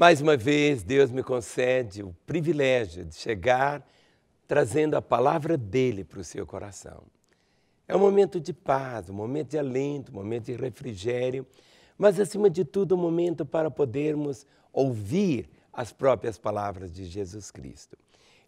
Mais uma vez, Deus me concede o privilégio de chegar trazendo a palavra dele para o seu coração. É um momento de paz, um momento de alento, um momento de refrigério, mas acima de tudo, um momento para podermos ouvir as próprias palavras de Jesus Cristo.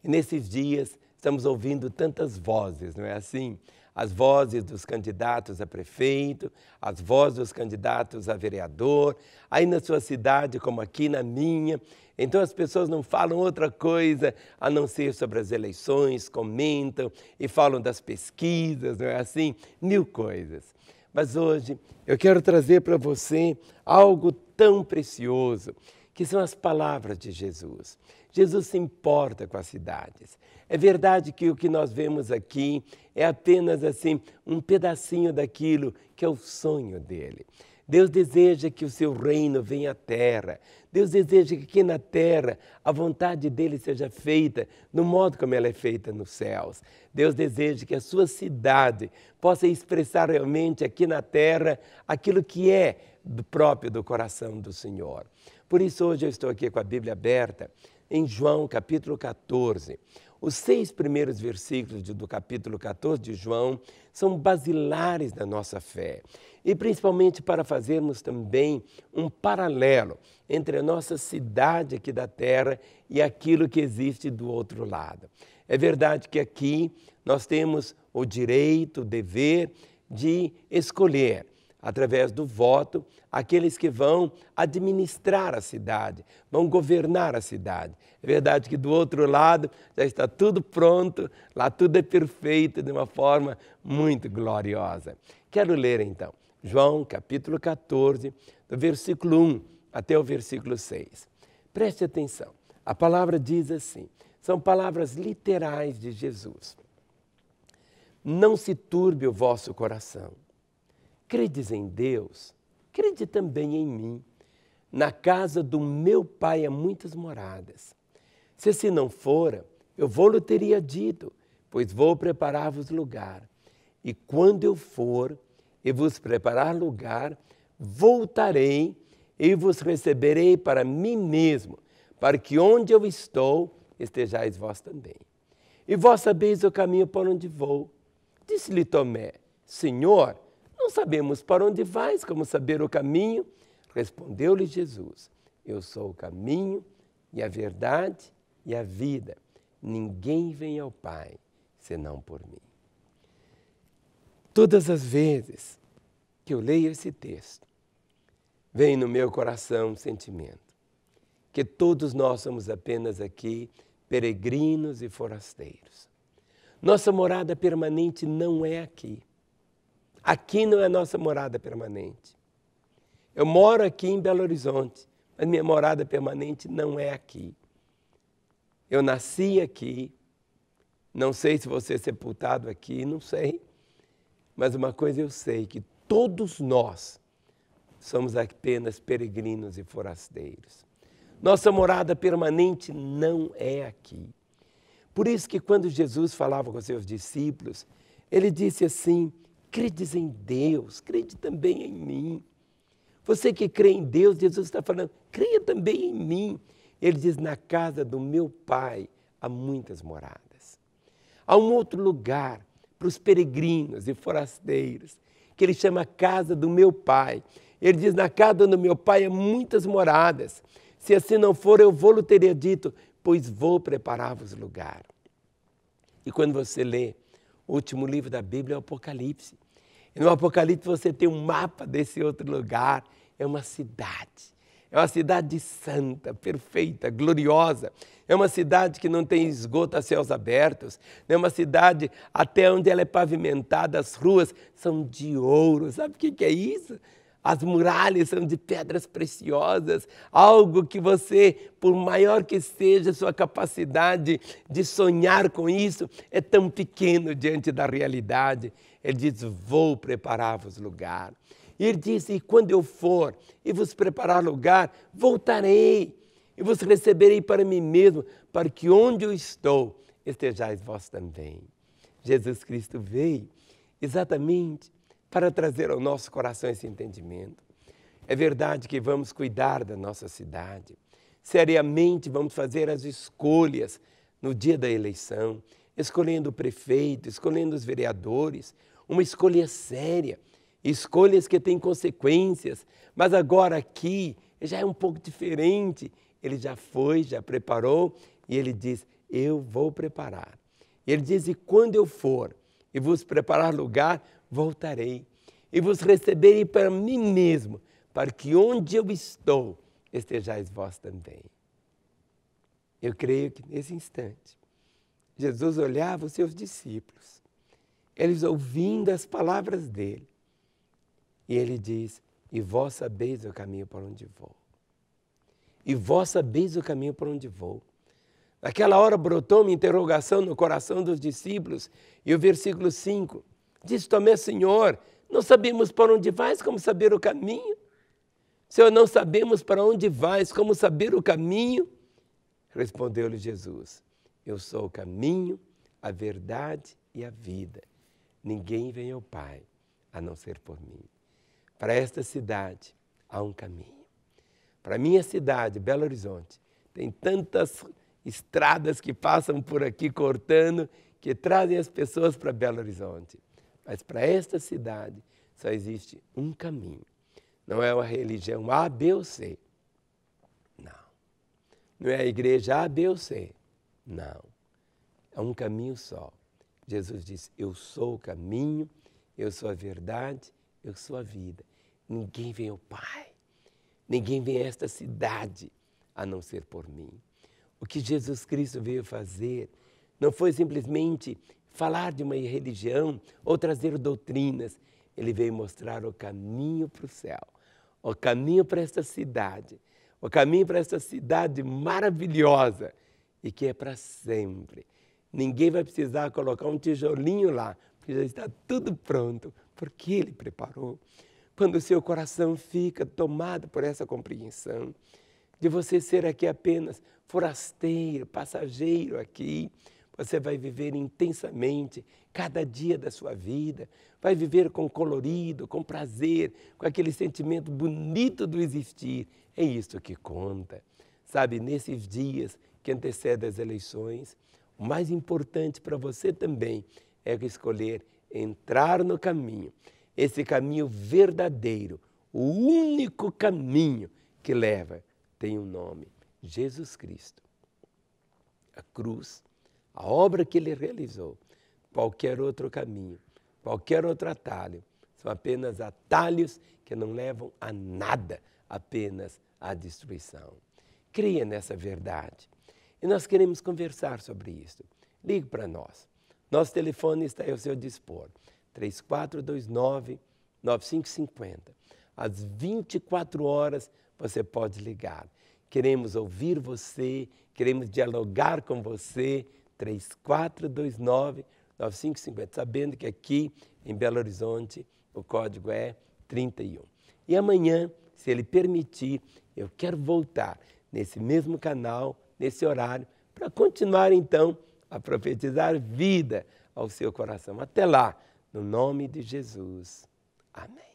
E nesses dias estamos ouvindo tantas vozes, não é assim? As vozes dos candidatos a prefeito, as vozes dos candidatos a vereador, aí na sua cidade, como aqui na minha. Então as pessoas não falam outra coisa a não ser sobre as eleições, comentam e falam das pesquisas, não é assim? Mil coisas. Mas hoje eu quero trazer para você algo tão precioso que são as palavras de Jesus. Jesus se importa com as cidades. É verdade que o que nós vemos aqui é apenas assim um pedacinho daquilo que é o sonho dele. Deus deseja que o seu reino venha à terra. Deus deseja que aqui na terra a vontade dele seja feita no modo como ela é feita nos céus. Deus deseja que a sua cidade possa expressar realmente aqui na terra aquilo que é do próprio do coração do Senhor. Por isso, hoje eu estou aqui com a Bíblia aberta em João capítulo 14. Os seis primeiros versículos do capítulo 14 de João são basilares da nossa fé. E principalmente para fazermos também um paralelo entre a nossa cidade aqui da terra e aquilo que existe do outro lado. É verdade que aqui nós temos o direito, o dever de escolher através do voto, aqueles que vão administrar a cidade, vão governar a cidade. É verdade que do outro lado já está tudo pronto, lá tudo é perfeito de uma forma muito gloriosa. Quero ler então João capítulo 14, do versículo 1 até o versículo 6. Preste atenção, a palavra diz assim: são palavras literais de Jesus. Não se turbe o vosso coração credes em Deus, crede também em mim. Na casa do meu pai há muitas moradas. Se assim não fora, eu vou-lhe teria dito, pois vou preparar-vos lugar. E quando eu for e vos preparar lugar, voltarei e vos receberei para mim mesmo, para que onde eu estou estejais vós também. E vós sabeis o caminho por onde vou. Disse-lhe Tomé: Senhor, não sabemos para onde vais, como saber o caminho? Respondeu-lhe Jesus: Eu sou o caminho e a verdade e a vida. Ninguém vem ao Pai senão por mim. Todas as vezes que eu leio esse texto, vem no meu coração um sentimento que todos nós somos apenas aqui peregrinos e forasteiros. Nossa morada permanente não é aqui. Aqui não é nossa morada permanente. Eu moro aqui em Belo Horizonte, mas minha morada permanente não é aqui. Eu nasci aqui, não sei se vou ser sepultado aqui, não sei. Mas uma coisa eu sei, que todos nós somos apenas peregrinos e forasteiros. Nossa morada permanente não é aqui. Por isso que quando Jesus falava com seus discípulos, ele disse assim: credes em Deus, crede também em mim. Você que crê em Deus, Jesus está falando, creia também em mim. Ele diz: na casa do meu Pai há muitas moradas. Há um outro lugar para os peregrinos e forasteiros, que ele chama casa do meu Pai. Ele diz: na casa do meu Pai há muitas moradas. Se assim não for, eu vou-lhe teria dito, pois vou preparar-vos lugar. E quando você lê o último livro da Bíblia, é o Apocalipse. E no Apocalipse você tem um mapa desse outro lugar. É uma cidade. É uma cidade santa, perfeita, gloriosa. É uma cidade que não tem esgoto a céus abertos. É uma cidade até onde ela é pavimentada, as ruas são de ouro. Sabe o que é isso? As muralhas são de pedras preciosas, algo que você, por maior que seja a sua capacidade de sonhar com isso, é tão pequeno diante da realidade. Ele diz: Vou preparar-vos lugar. E ele disse: E quando eu for e vos preparar lugar, voltarei e vos receberei para mim mesmo, para que onde eu estou estejais vós também. Jesus Cristo veio exatamente para trazer ao nosso coração esse entendimento. É verdade que vamos cuidar da nossa cidade. seriamente vamos fazer as escolhas no dia da eleição, escolhendo o prefeito, escolhendo os vereadores, uma escolha séria, escolhas que têm consequências, mas agora aqui já é um pouco diferente. Ele já foi, já preparou e ele diz: Eu vou preparar. E ele diz: E quando eu for e vos preparar lugar, voltarei e vos receberei para mim mesmo, para que onde eu estou estejais vós também. Eu creio que nesse instante, Jesus olhava os seus discípulos, eles ouvindo as palavras dele, e ele diz: E vós sabeis o caminho para onde vou. E vós sabeis o caminho para onde vou. Naquela hora brotou uma interrogação no coração dos discípulos, e o versículo 5 diz: Tomé, Senhor, não sabemos para onde vais, como saber o caminho? Senhor, não sabemos para onde vais, como saber o caminho? Respondeu-lhe Jesus: Eu sou o caminho, a verdade e a vida. Ninguém vem ao Pai a não ser por mim. Para esta cidade há um caminho. Para minha cidade, Belo Horizonte, tem tantas estradas que passam por aqui cortando, que trazem as pessoas para Belo Horizonte. Mas para esta cidade só existe um caminho. Não é uma religião A, B ou C. Não. Não é a igreja A, B ou C. Não. É um caminho só. Jesus disse: Eu sou o caminho, eu sou a verdade, eu sou a vida. Ninguém vem ao Pai, ninguém vem a esta cidade a não ser por mim. O que Jesus Cristo veio fazer não foi simplesmente falar de uma religião ou trazer doutrinas. Ele veio mostrar o caminho para o céu, o caminho para esta cidade, o caminho para esta cidade maravilhosa e que é para sempre. Ninguém vai precisar colocar um tijolinho lá, porque já está tudo pronto, porque Ele preparou. Quando o seu coração fica tomado por essa compreensão, de você ser aqui apenas forasteiro, passageiro aqui, você vai viver intensamente cada dia da sua vida, vai viver com colorido, com prazer, com aquele sentimento bonito do existir. É isso que conta. Sabe, nesses dias que antecedem as eleições, o mais importante para você também é escolher entrar no caminho, esse caminho verdadeiro, o único caminho que leva, tem um nome: Jesus Cristo. A cruz a obra que ele realizou, qualquer outro caminho, qualquer outro atalho, são apenas atalhos que não levam a nada, apenas à destruição. Creia nessa verdade. E nós queremos conversar sobre isso. Ligue para nós. Nosso telefone está ao seu dispor. 3429 9550. Às 24 horas você pode ligar. Queremos ouvir você, queremos dialogar com você, 3429 9550, sabendo que aqui em Belo Horizonte o código é 31. E amanhã, se ele permitir, eu quero voltar nesse mesmo canal, nesse horário, para continuar então a profetizar vida ao seu coração. Até lá, no nome de Jesus. Amém.